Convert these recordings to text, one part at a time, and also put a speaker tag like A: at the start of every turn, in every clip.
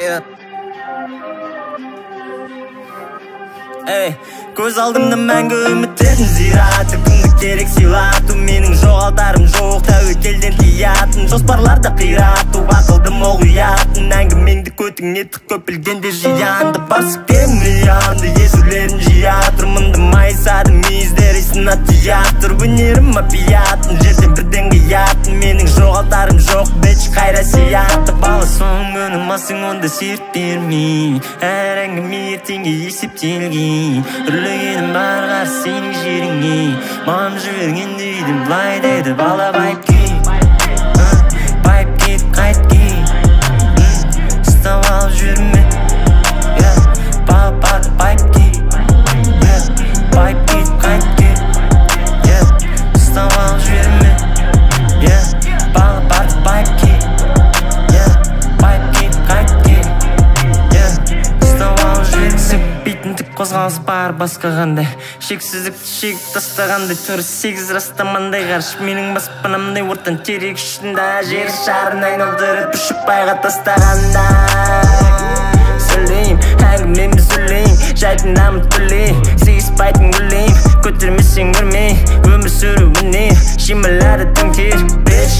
A: ей көз алдымда мәңгі үміттердің зираты кімді керек сыйлату менің жоғалтарым жоқ тәуекелден тиятын жоспарларды қирату ақылды мол ұятын әңгімеңді көтіңе тыққып білгенде жиянды парсиктерің миллионды езулерін жия тұрмынды майысады мүйіздері сына театр өнерім опиятын өнімасың онда серт бермей әр әңгіме ертеңге есептелген үрлегенім бар қарсы сенің жеріңе мамам жібергенде үйден былай деді бала байып бар басқа қандай шексіздікті шегіп тастағандай түрі сегіз растамандай ғарыш. Менің баспанамдай ортан терек ұшында жер шарын айналдырып ұшып айға тастағандай сөйлейм әңгімемді сөйлейм жайтын дамыт білейм сыйыспайтын гүлейм көтермесең үрмей өмір сүру өнер шимайлары төңкер беш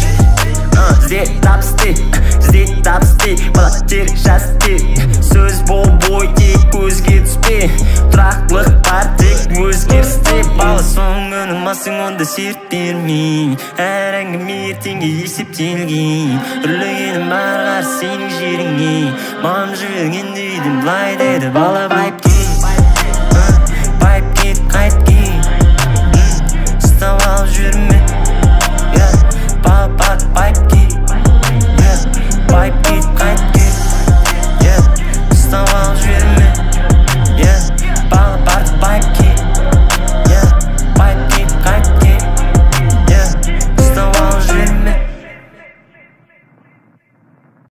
A: ізде табысты ізде табысты бала тер жас соң өнімасың онда серт бермей әр әңгіме ертеңге есептелген үрлегенім бар қарсы сенің жеріңе. Мамам жібергенде үйден былай деді бала байып